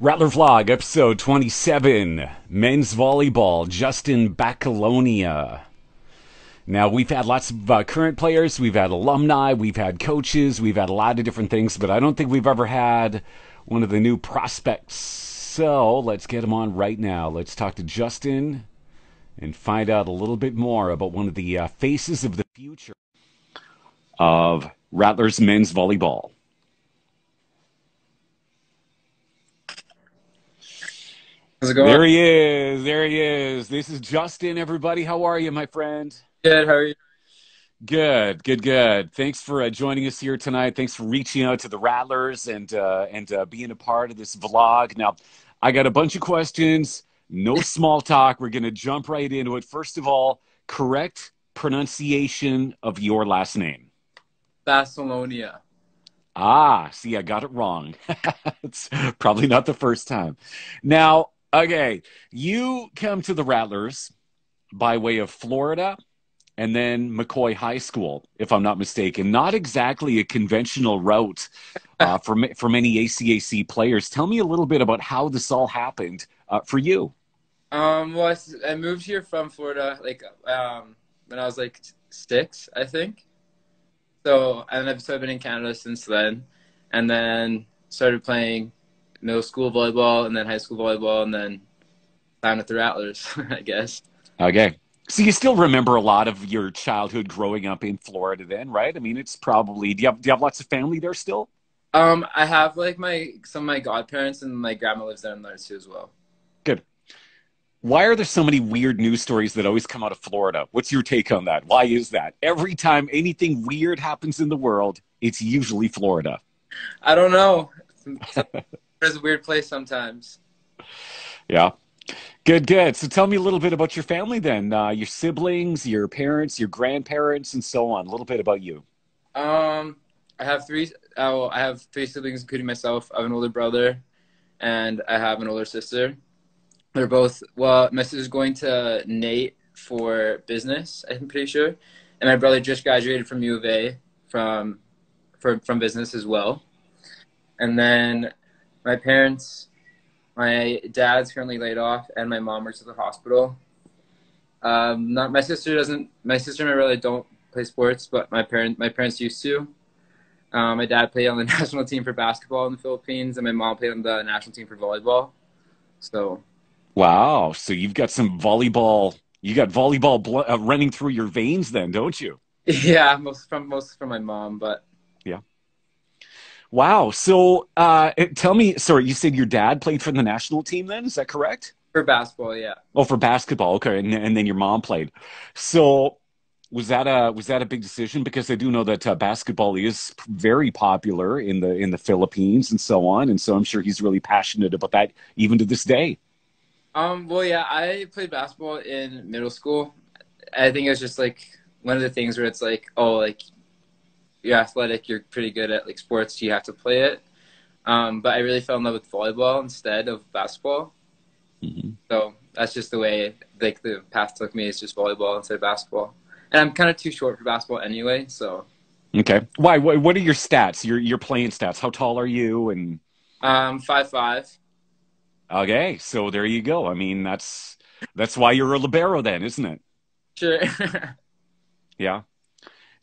Rattler Vlog, episode 27, men's volleyball, Justin Baccalonia. Now, we've had lots of uh, current players, we've had alumni, we've had coaches, we've had a lot of different things, but I don't think we've ever had one of the new prospects. So let's get him on right now. Let's talk to Justin and find out a little bit more about one of the uh, faces of the future of Rattlers men's volleyball. How's it going? There he is. There he is. This is Justin, everybody. How are you, my friend? Good. How are you? Good, good, good. Thanks for uh, joining us here tonight. Thanks for reaching out to the Rattlers and uh, and uh, being a part of this vlog. Now, I got a bunch of questions. No small talk. We're going to jump right into it. First of all, correct pronunciation of your last name. Bacelonia. Ah, see, I got it wrong. it's probably not the first time. Now, okay, you come to the Rattlers by way of Florida and then McCoy High School, if I'm not mistaken. Not exactly a conventional route uh, for for many ACAC players. Tell me a little bit about how this all happened uh, for you. Um, well, I, I moved here from Florida like um, when I was like six, I think. So and I've, so I've been in Canada since then, and then started playing middle school volleyball and then high school volleyball and then signed with the Rattlers, I guess. Okay. So you still remember a lot of your childhood growing up in Florida, then, right? I mean, it's probably. Do you have Do you have lots of family there still? Um, I have like my some of my godparents and my grandma lives there in there too as well. Good. Why are there so many weird news stories that always come out of Florida? What's your take on that? Why is that? Every time anything weird happens in the world, it's usually Florida. I don't know. It's a weird place sometimes. Yeah. Good, good. So tell me a little bit about your family then. Uh, your siblings, your parents, your grandparents, and so on. A little bit about you. Um, I have three. Oh, I have three siblings, including myself. I have an older brother, and I have an older sister. They're both well. My sister's going to NAIT for business. I'm pretty sure, and my brother just graduated from U of A from from from business as well. And then my parents, my dad's currently laid off, and my mom works at the hospital. Um, not my sister doesn't. My sister and my brother don't play sports, but my parent my parents used to. Um, my dad played on the national team for basketball in the Philippines, and my mom played on the national team for volleyball. So, Wow. So you've got some volleyball. You got volleyball bl- uh, running through your veins, then, don't you? yeah, most from most from my mom, but Wow. So uh, tell me. Sorry, you said your dad played for the national team. Then is that correct? for basketball, yeah. Oh, for basketball. Okay, and, and then your mom played. So was that a was that a big decision? Because I do know that uh, basketball is very popular in the in the Philippines and so on, and so I'm sure he's really passionate about that even to this day. Um, well, yeah, I played basketball in middle school. I think it was just like one of the things where it's like, oh, like you're athletic, you're pretty good at like sports, you have to play it. Um, but I really fell in love with volleyball instead of basketball. Mm-hmm. So that's just the way like the path took me. It's just volleyball instead of basketball. And I'm kind of too short for basketball anyway. So Okay. Why? What, what are your stats? Your your playing stats? How tall are you? And um, five five. okay, so there you go. I mean, that's that's why you're a libero, then, isn't it? Sure. Yeah.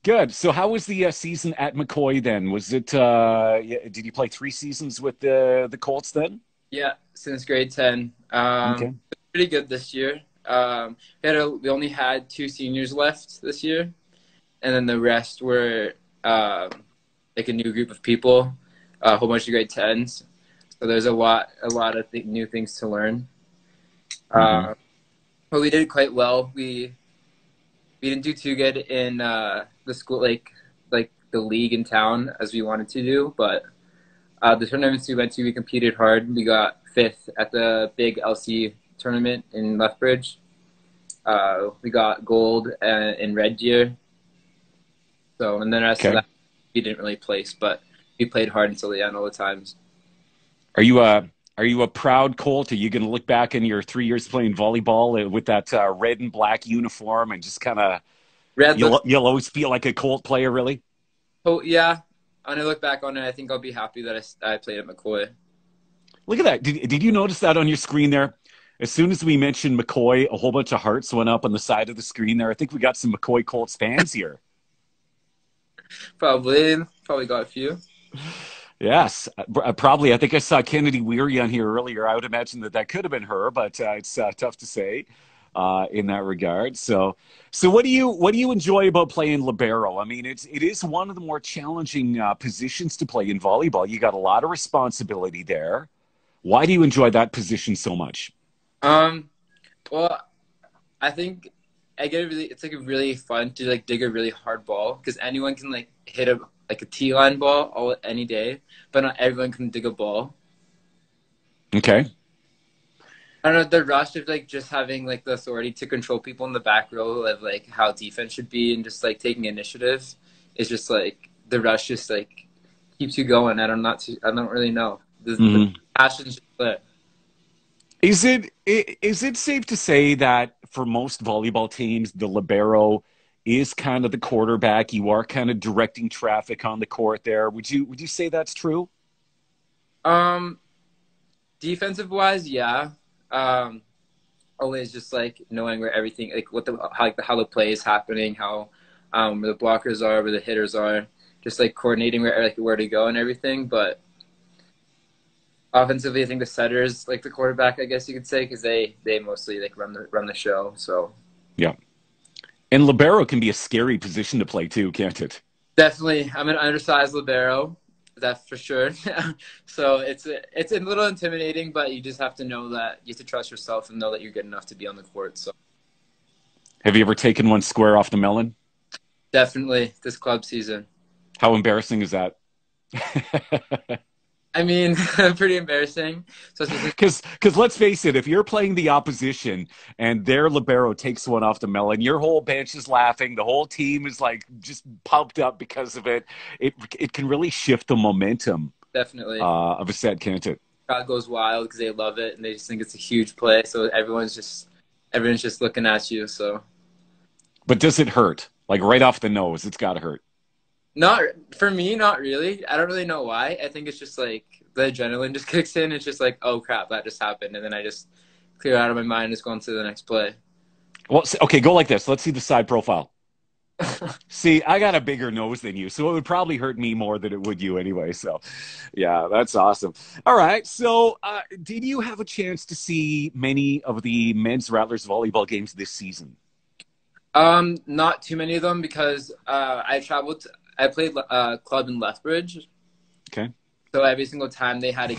Good. So, how was the uh, season at McCoy then? Was it? Uh, did you play three seasons with the the Colts then? yeah, since grade ten. Um, Okay. Pretty good this year. Um, we had a, we only had two seniors left this year, and then the rest were um, like a new group of people, a whole bunch of grade tens. So there's a lot a lot of th- new things to learn. Mhm. Uh, but we did quite well. We we didn't do too good in uh, the school like like the league in town as we wanted to do, but uh, the tournaments we went to, we competed hard. We got fifth at the big LC tournament in Lethbridge. Uh, we got gold uh, in Red Deer. So, and then the rest Okay. of that, we didn't really place, but we played hard until the end all the times. Are you a are you a proud Colt? Are you going to look back in your three years playing volleyball uh, with that uh, red and black uniform and just kind of Red you'll looks, you'll always feel like a Colt player, really? oh, yeah. When I look back on it, I think I'll be happy that I played at McCoy. Look at that. Did, did you notice that on your screen there? As soon as we mentioned McCoy, a whole bunch of hearts went up on the side of the screen there. I think we got some McCoy Colts fans here. Probably, probably got a few. Yes, uh, probably. I think I saw Kennedy Weary on here earlier. I would imagine that that could have been her, but uh, it's uh, tough to say uh, in that regard. So, so what do you what do you enjoy about playing libero? I mean, it's it is one of the more challenging uh, positions to play in volleyball. You got a lot of responsibility there. Why do you enjoy that position so much? Um, well, I think I get it really. It's like a really fun to like dig a really hard ball because anyone can like hit a like a T line ball all any day, but not everyone can dig a ball. Okay. I don't know the rush of like just having like the authority to control people in the back row of like how defense should be and just like taking initiative is just like the rush just like keeps you going. I don't not too, I don't really know. The, mm-hmm. the passion's just there. Is it is it safe to say that for most volleyball teams, the libero is kind of the quarterback? You are kind of directing traffic on the court there. Would you would you say that's true? Um, defensive wise, yeah. Um, always just like knowing where everything, like what the how, like how the play is happening, how um where the blockers are, where the hitters are, just like coordinating where like where to go and everything. But offensively, I think the setters like the quarterback, I guess you could say, because they they mostly like run the run the show. So yeah, and libero can be a scary position to play too, can't it? Definitely, I'm an undersized libero. That's for sure. so it's it's a little intimidating, but you just have to know that you have to trust yourself and know that you're good enough to be on the court. So, have you ever taken one square off the melon? Definitely this club season. How embarrassing is that? I mean, pretty embarrassing. So because because let's face it, if you're playing the opposition and their libero takes one off the melon, your whole bench is laughing. The whole team is like just pumped up because of it. It it can really shift the momentum. Definitely. Uh, of a set, can't it? Crowd goes wild because they love it and they just think it's a huge play. So everyone's just everyone's just looking at you. So. But does it hurt? Like right off the nose, it's got to hurt. Not for me, not really. I don't really know why. I think it's just like the adrenaline just kicks in. It's just like, oh crap, that just happened, and then I just clear out of my mind, just go on to the next play. Well, okay, go like this. Let's see the side profile. see, I got a bigger nose than you, so it would probably hurt me more than it would you anyway. So, yeah, that's awesome. All right. So, uh, did you have a chance to see many of the men's Rattlers volleyball games this season? Um, not too many of them because uh, I traveled. To, I played uh, club in Lethbridge. Okay. So every single time they had a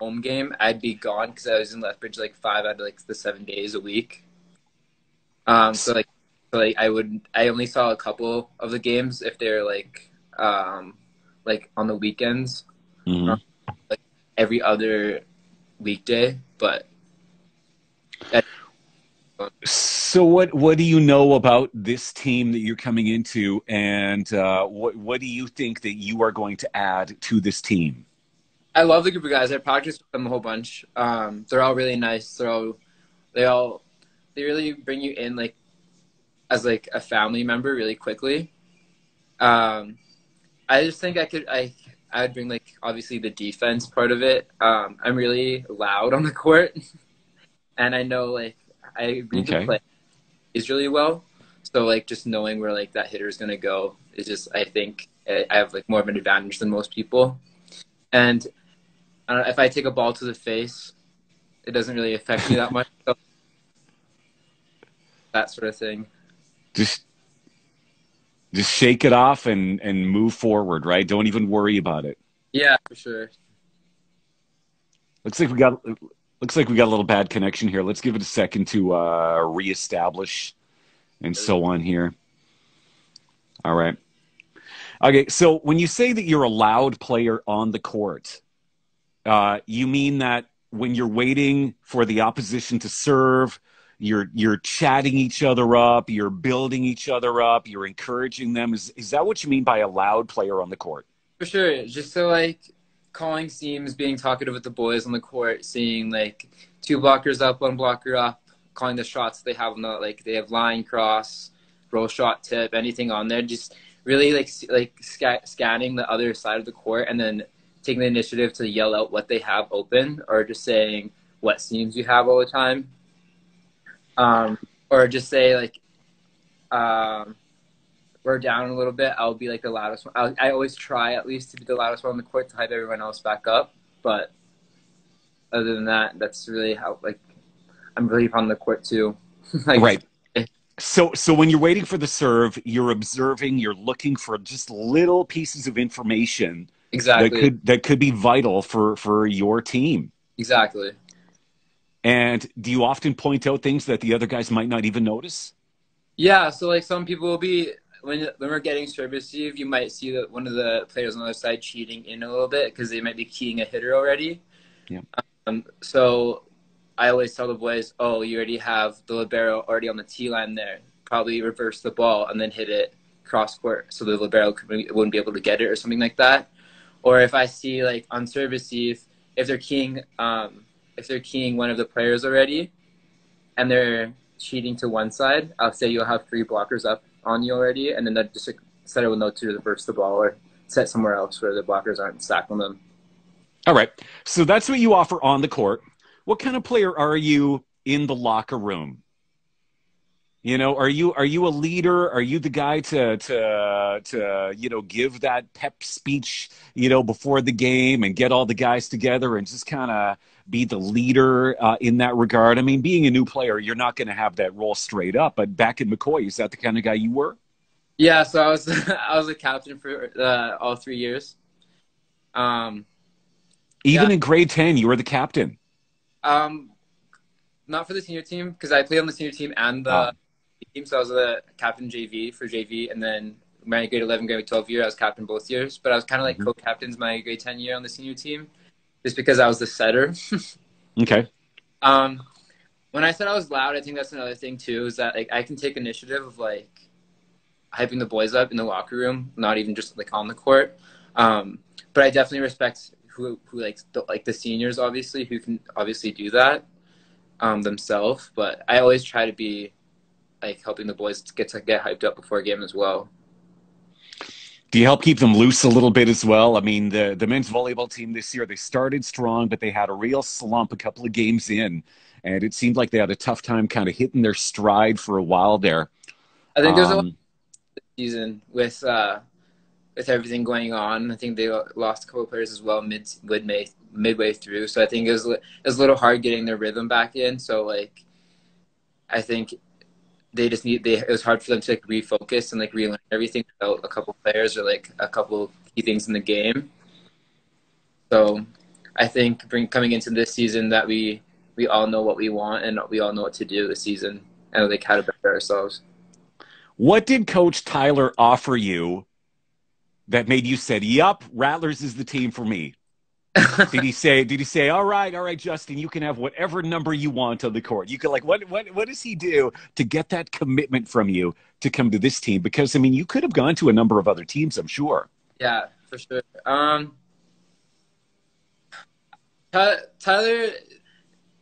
home game, I'd be gone because I was in Lethbridge like five out of like the seven days a week. Um, so like, so like I would, I only saw a couple of the games if they're like, um, like on the weekends, mm-hmm. like every other weekday. But so what what do you know about this team that you're coming into, and uh, what what do you think that you are going to add to this team? I love the group of guys. I practiced with them a whole bunch. Um, they're all really nice. They're all they all they really bring you in like as like a family member really quickly. Um, I just think I could I I would bring like obviously the defense part of it. Um, I'm really loud on the court, and I know like I read okay. the play is really well. So like just knowing where like that hitter is gonna go is just I think I have like more of an advantage than most people. And I if I take a ball to the face, it doesn't really affect me that much. So that sort of thing. Just just shake it off and and move forward, right? Don't even worry about it. Yeah, for sure. Looks like we got Looks like we got a little bad connection here. Let's give it a second to uh, reestablish and so on here. All right. Okay, so when you say that you're a loud player on the court, uh, you mean that when you're waiting for the opposition to serve, you're you're chatting each other up, you're building each other up, you're encouraging them. Is is that what you mean by a loud player on the court? For sure. Just so like calling seams, being talkative with the boys on the court, seeing like two blockers up, one blocker up, calling the shots they have on the like they have line cross, roll shot tip, anything on there. Just really like like sc- scanning the other side of the court and then taking the initiative to yell out what they have open, or just saying what seams you have all the time, um, or just say like, um, we're down a little bit. I'll be like the loudest one. I'll, I always try at least to be the loudest one on the court to hype everyone else back up. But other than that, that's really how like I'm really on the court too. like, right. Eh. So, so when you're waiting for the serve, you're observing, you're looking for just little pieces of information exactly that could that could be vital for for your team. exactly. And do you often point out things that the other guys might not even notice? Yeah, so like some people will be when when we're getting service receive, you might see that one of the players on the other side cheating in a little bit because they might be keying a hitter already. Yeah. Um, so I always tell the boys, "Oh, you already have the libero already on the T line there. Probably reverse the ball and then hit it cross court, so the libero wouldn't be able to get it or something like that." Or if I see like on serve receive, if they're keying, um, if they're keying one of the players already, and they're cheating to one side, I'll say you'll have three blockers up on you already, and then that just set a note to reverse the ball or set somewhere else where the blockers aren't stacking them. All right. So that's what you offer on the court. What kind of player are you in the locker room? You know, are you are you a leader? Are you the guy to to to you know give that pep speech you know before the game and get all the guys together and just kind of be the leader uh, in that regard? I mean, being a new player, you're not going to have that role straight up. But back in McCoy, is that the kind of guy you were? Yeah, so I was I was a captain for uh, all three years. Um, Even Yeah. in grade ten, you were the captain. um, not for the senior team because I played on the senior team and the Ah. Team, so I was the captain JV for JV, and then my grade eleven, grade twelve year, I was captain both years. But I was kind of like Mhm. co-captains my grade ten year on the senior team, just because I was the setter. Okay. Um, when I said I was loud, I think that's another thing too. Is that like I can take initiative of like hyping the boys up in the locker room, not even just like on the court. Um, but I definitely respect who who like the, like the seniors, obviously, who can obviously do that um, themselves. But I always try to be like helping the boys get to get hyped up before a game as well. Do you help keep them loose a little bit as well? I mean, the the men's volleyball team this year they started strong, but they had a real slump a couple of games in, and it seemed like they had a tough time kind of hitting their stride for a while there. I think there's a lot Um, season with uh, with everything going on. I think they lost a couple of players as well mid mid midway through. So I think it was it was a little hard getting their rhythm back in. So like, I think they just need they it was hard for them to like refocus and like relearn everything about a couple players or like a couple key things in the game. So I think bring coming into this season that we we all know what we want and we all know what to do this season and like how to better ourselves. what did Coach Tyler offer you that made you said, "Yup, Rattlers is the team for me"? Did he say? Did he say, "All right, all right, Justin, you can have whatever number you want on the court"? You could like, what, what, what does he do to get that commitment from you to come to this team? Because I mean, you could have gone to a number of other teams, I'm sure. Yeah, for sure. Um, Tyler,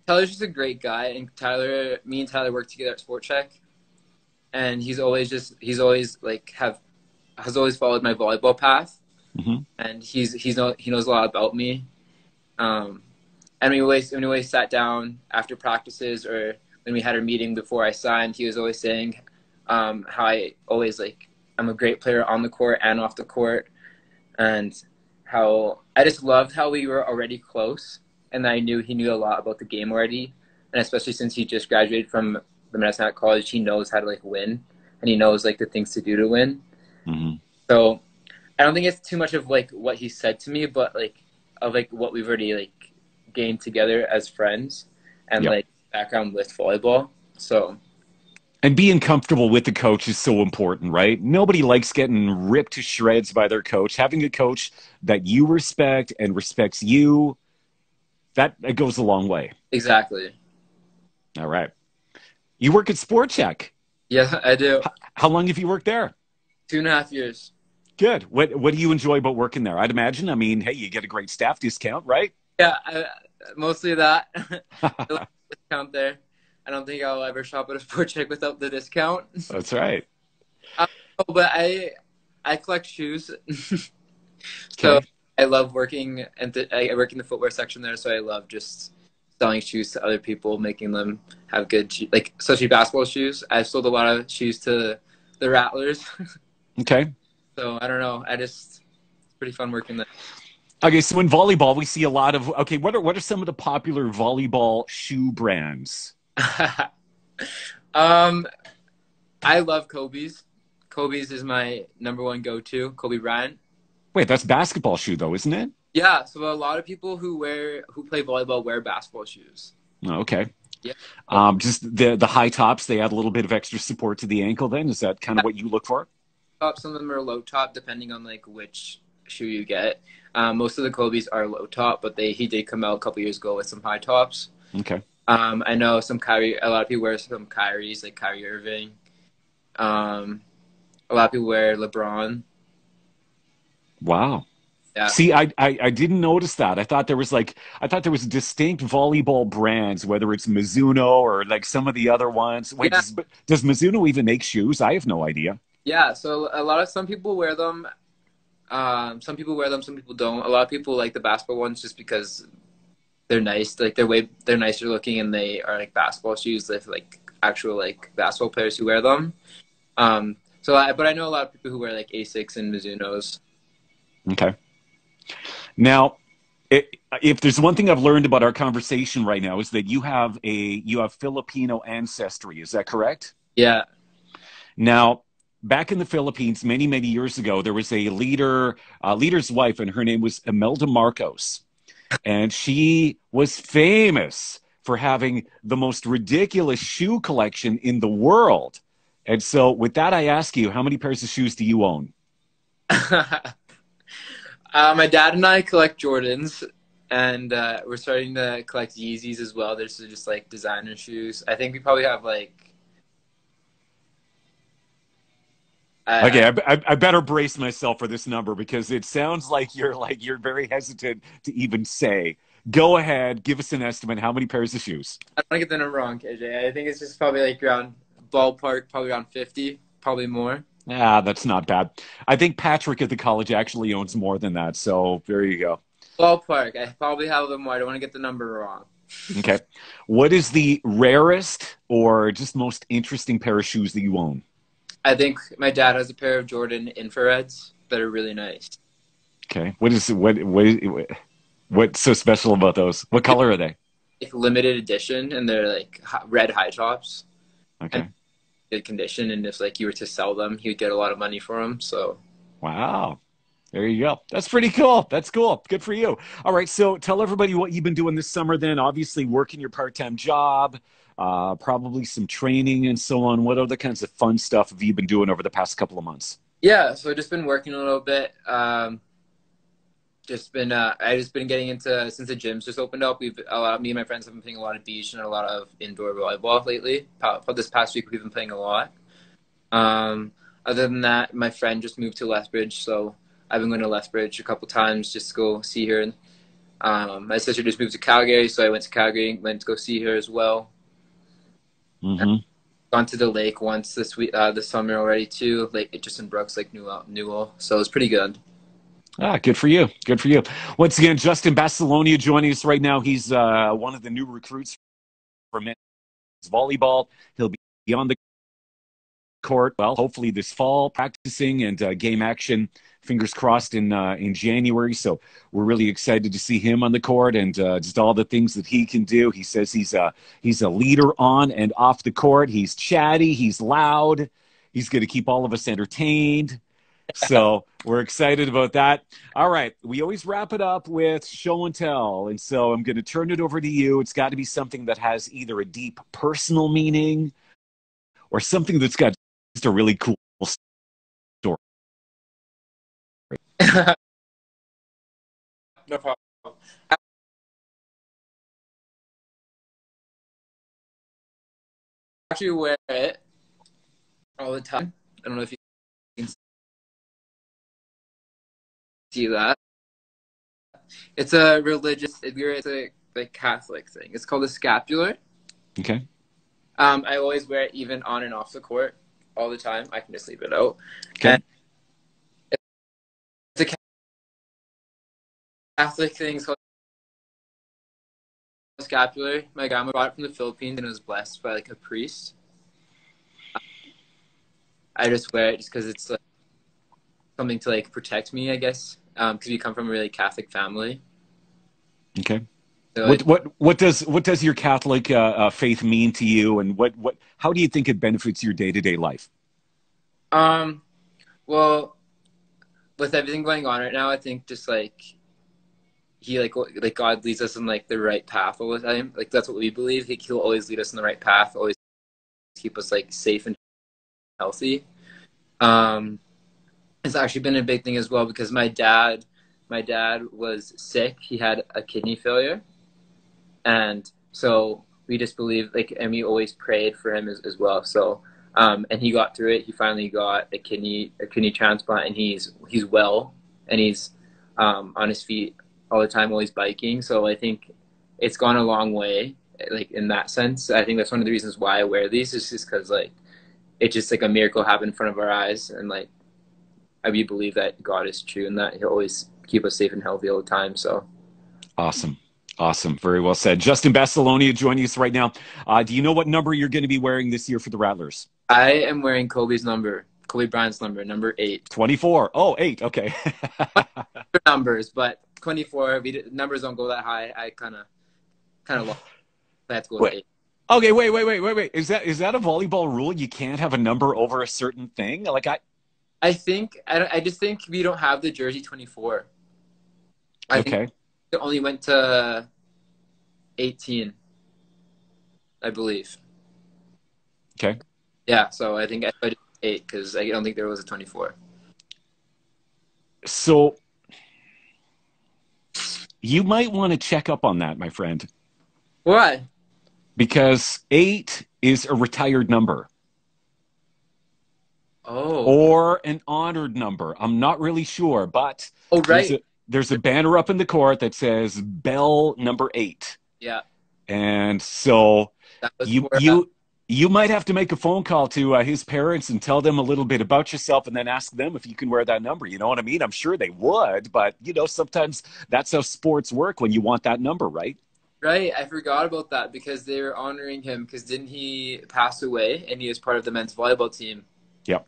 Tyler's just a great guy, and Tyler, me and Tyler work together at Sport Chek, and he's always just he's always like have has always followed my volleyball path, Mhm. and he's he's know he knows a lot about me. Um, and we always when we always sat down after practices or when we had our meeting before I signed, he was always saying um, how I always like I'm a great player on the court and off the court, and how I just loved how we were already close, and I knew he knew a lot about the game already, and especially since he just graduated from the Medicine Hat College, he knows how to like win, and he knows like the things to do to win. Mhm. So I don't think it's too much of like what he said to me, but like of like what we've already like gained together as friends and Yep. like background with volleyball. So And being comfortable with the coach is so important, right? Nobody likes getting ripped to shreds by their coach. Having a coach that you respect and respects you, that, that goes a long way. exactly. All right. You work at Sport Chek. Yeah, I do. How long have you worked there? Two and a half years. Good. What What do you enjoy about working there? I'd imagine. I mean, hey, you get a great staff discount, right? Yeah, I, mostly that. discount there. I don't think I'll ever shop at a Sport Chek without the discount. That's right. Oh, but I I collect shoes. so Okay. I love working and th- I work in the footwear section there, so I love just selling shoes to other people, making them have good, like especially basketball shoes. I've sold a lot of shoes to the Rattlers. okay. So I don't know. I just it's pretty fun working there. Okay, so in volleyball, we see a lot of okay. What are what are some of the popular volleyball shoe brands? um, I love Kobe's. Kobe's is my number one go-to. Kobe Bryant. Wait, that's basketball shoe though, isn't it? Yeah. So a lot of people who wear who play volleyball wear basketball shoes. Oh, okay. Yeah. Um, just the the high tops, they add a little bit of extra support to the ankle. Then is that kind of what you look for? Top. Some of them are low top, depending on like which shoe you get. Um, most of the Kobe's are low top, but they he did come out a couple years ago with some high tops. Okay. Um, I know some Kyrie. A lot of people wear some Kyrie's, like Kyrie Irving. Um, a lot of people wear LeBron. Wow. Yeah. See, I, I, I didn't notice that. I thought there was like I thought there was distinct volleyball brands, whether it's Mizuno or like some of the other ones. Wait, Yeah. does, does Mizuno even make shoes? I have no idea. Yeah, so a lot of some people wear them. Um, some people wear them, some people don't. A lot of people like the basketball ones just because they're nice. Like they're way they're nicer looking and they are like basketball shoes. With like actual like basketball players who wear them. Um, so I, but I know a lot of people who wear like Asics and Mizunos. Okay. Now, i if there's one thing I've learned about our conversation right now is that you have a you have Filipino ancestry. Is that correct? Yeah, Now, back in the Philippines, many many years ago, there was a leader, leader's wife, and her name was Imelda Marcos, and she was famous for having the most ridiculous shoe collection in the world. And so, with that, I ask you, how many pairs of shoes do you own? uh, my dad and I collect Jordans, and uh, we're starting to collect Yeezys as well. There's just like designer shoes. I think we probably have like. I- Okay, I, I, I better brace myself for this number because it sounds like you're like you're very hesitant to even say. Go ahead, give us an estimate. How many pairs of shoes? I don't want to get the number wrong, KJ. I think it's just probably like around ballpark, probably around 50, probably more. Yeah, that's not bad. I think Patrick at the college actually owns more than that. So there you go. Ballpark. I probably have a little more. I don't want to get the number wrong. Okay. what is the rarest or just most interesting pair of shoes that you own? I think my dad has a pair of Jordan infrareds that are really nice. Okay. What is what what what's so special about those? What color are they? Like limited edition, and they're like red high tops, Okay. good condition. And if like you were to sell them, you'd get a lot of money for them. So Wow. There you go. That's pretty cool. That's cool. Good for you. All right. So tell everybody what you've been doing this summer then. Obviously, working your part time job, uh, probably some training and so on. What other kinds of fun stuff have you been doing over the past couple of months? yeah, so I've just been working a little bit. Um, just been uh, I just been getting into since the gyms just opened up. We've a lot. Of, Me and my friends have been playing a lot of beach and a lot of indoor volleyball lately. This past week we've been playing a lot. Um, other than that, my friend just moved to Lethbridge, so I've been going to Lethbridge a couple times just to go see her. Um, my sister just moved to Calgary, so I went to Calgary, went to go see her as well. Hmm Gone to the lake once this week, uh, this summer already too. Lake Itchison Brooks, Lake Newell, Newell. So it was pretty good. Ah, good for you. Good for you. Once again, Justin Bacelonia joining us right now. He's uh, one of the new recruits for men's volleyball. He'll be on the court, well, hopefully this fall, practicing and uh, game action. Fingers crossed in uh, in January. So we're really excited to see him on the court and uh, just all the things that he can do. He says he's a he's a leader on and off the court. He's chatty. He's loud. He's going to keep all of us entertained. So we're excited about that. All right. We always wrap it up with show and tell. And so I'm going to turn it over to you. It's got to be something that has either a deep personal meaning or something that's got a really cool story. no problem. I actually wear it all the time. I don't know if you can see that. It's a religious, it's a like Catholic thing. It's called a scapular. Okay. Um, I always wear it even on and off the court all the time. I can just leave it out. Okay. And it's a Catholic things called scapular. My grandma brought it from the Philippines and it was blessed by like a priest. I just wear it just because it's like something to like protect me, I guess, because um, we come from a really Catholic family. Okay. So what what what does what does your Catholic uh, uh, faith mean to you, and what what how do you think it benefits your day to day life? Um, well, with everything going on right now, I think just like he like like God leads us in like the right path all the time. Like that's what we believe. He, he'll always lead us in the right path. Always keep us like safe and healthy. Um, it's actually been a big thing as well because my dad, my dad was sick. He had a kidney failure, and so we just believe like, and we always prayed for him as, as well. So, um, and he got through it. He finally got a kidney a kidney transplant, and he's he's well, and he's um, on his feet all the time, always biking. So I think it's gone a long way, like in that sense. I think that's one of the reasons why I wear these is just because like it's just like a miracle happened in front of our eyes, and like I we believe that God is true and that He'll always keep us safe and healthy all the time. So awesome. Awesome. Very well said. Justin Bacelonia joining us right now. Uh, do you know what number you're going to be wearing this year for the Rattlers? I am wearing Kobe's number, Kobe Bryant's number, number eight. 24. Oh, eight. Okay. numbers, but 24, we, numbers don't go that high. I kind of, kind of go eight. Okay, wait, wait, wait, wait, wait. Is that is that a volleyball rule? You can't have a number over a certain thing. Like I, I think I, I just think we don't have the jersey 24. I okay. It only went to 18, I believe. Okay. Yeah, so I think I put eight because I don't think there was a 24. So you might want to check up on that, my friend. Why? Because eight is a retired number. Oh. Or an honored number. I'm not really sure, but oh, right. There's, a, banner up in the court that says Bell number eight. Yeah. And so you you you might have to make a phone call to uh, his parents and tell them a little bit about yourself and then ask them if you can wear that number. You know what I mean? I'm sure they would, but you know, sometimes that's how sports work when you want that number, right? Right. I forgot about that because they were honoring him because didn't he pass away and he was part of the men's volleyball team? Yep.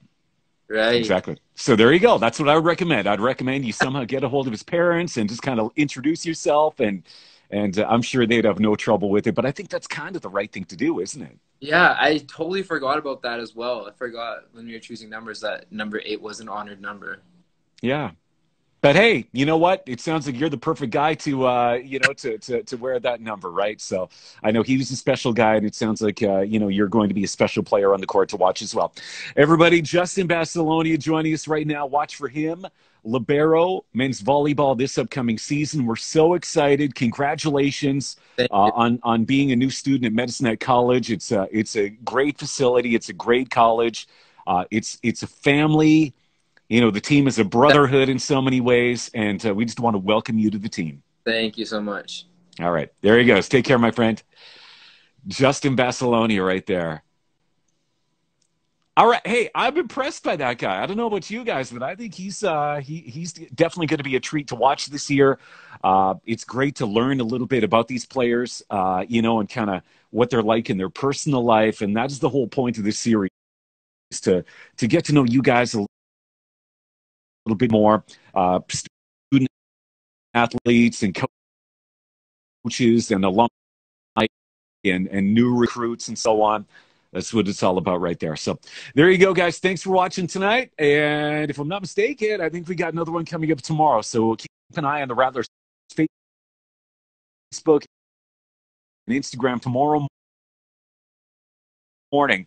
Right. Exactly. So there you go. That's what I would recommend. I'd recommend you somehow get a hold of his parents and just kind of introduce yourself and and uh, I'm sure they'd have no trouble with it. But I think that's kind of the right thing to do, isn't it? Yeah, I totally forgot about that as well. I forgot when we were choosing numbers that number eight was an honored number. Yeah, but hey, you know what? It sounds like you're the perfect guy to, uh, you know, to, to, to wear that number, right? So I know he was a special guy, and it sounds like, uh, you know, you're going to be a special player on the court to watch as well. Everybody, Justin Bacelonia joining us right now. Watch for him. Libero men's volleyball this upcoming season. We're so excited. Congratulations uh, on on being a new student at Medicine Hat College. It's a, it's a great facility. It's a great college. Uh, it's it's a family you know, the team is a brotherhood in so many ways, and uh, we just want to welcome you to the team. Thank you so much. All right, there he goes. Take care, my friend. Justin Bacelonia, right there. All right, hey, I'm impressed by that guy. I don't know about you guys, but I think he's uh, he he's definitely going to be a treat to watch this year. Uh, it's great to learn a little bit about these players, uh, you know, and kind of what they're like in their personal life, and that is the whole point of this series is to to get to know you guys a little bit more uh, student athletes and coaches and alumni and, and new recruits and so on. That's what it's all about right there. So there you go, guys. Thanks for watching tonight. And if I'm not mistaken, I think we got another one coming up tomorrow. So we'll keep an eye on the Rattlers Facebook and Instagram tomorrow morning.